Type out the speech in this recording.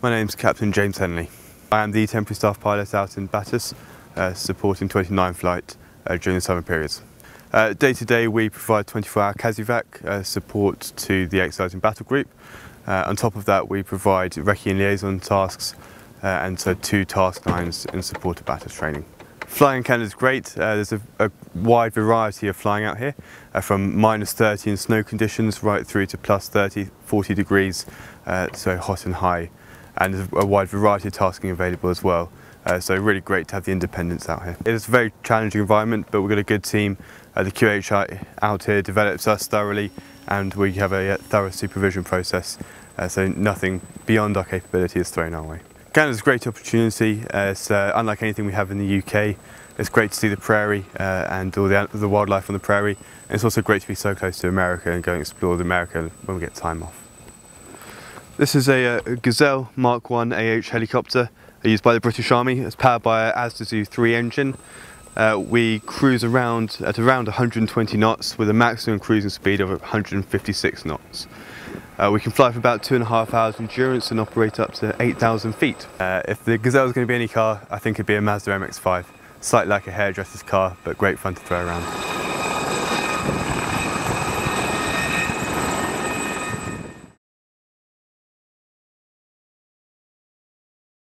My name is Captain James Henley. I am the temporary staff pilot out in BATUS, uh, supporting 29 flight uh, during the summer periods. Uh, day to day we provide 24-hour CASEVAC uh, support to the exercising battle group. Uh, on top of that we provide recce and liaison tasks and so two task lines in support of BATUS training. Flying in Canada is great. Uh, there's a, a, wide variety of flying out here, uh, from minus 30 in snow conditions right through to plus 30, 40 degrees, uh, so hot and high. And there's a wide variety of tasking available as well. Uh, so really great to have the independence out here. It is a very challenging environment, but we've got a good team. Uh, the QH out here develops us thoroughly, and we have a, thorough supervision process. Uh, so nothing beyond our capability is thrown our way. Canada's a great opportunity. Uh, it's uh, unlike anything we have in the UK. It's great to see the prairie uh, and all the, the, wildlife on the prairie. And it's also great to be so close to America and go and explore the America when we get time off. This is a, a Gazelle Mark 1 AH helicopter used by the British Army. It's powered by a Astazou 3 engine. Uh, we cruise around at around 120 knots with a maximum cruising speed of 156 knots. Uh, we can fly for about two and a half hours endurance and operate up to 8,000 feet. Uh, if the Gazelle is going to be any car, I think it'd be a Mazda MX-5. Slightly like a hairdresser's car, but great fun to throw around.